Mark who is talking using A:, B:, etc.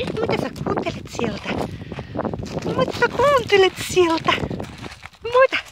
A: mit, mitä sä kuuntelet sieltä? Mitä sä kuuntelet sieltä? Mitä?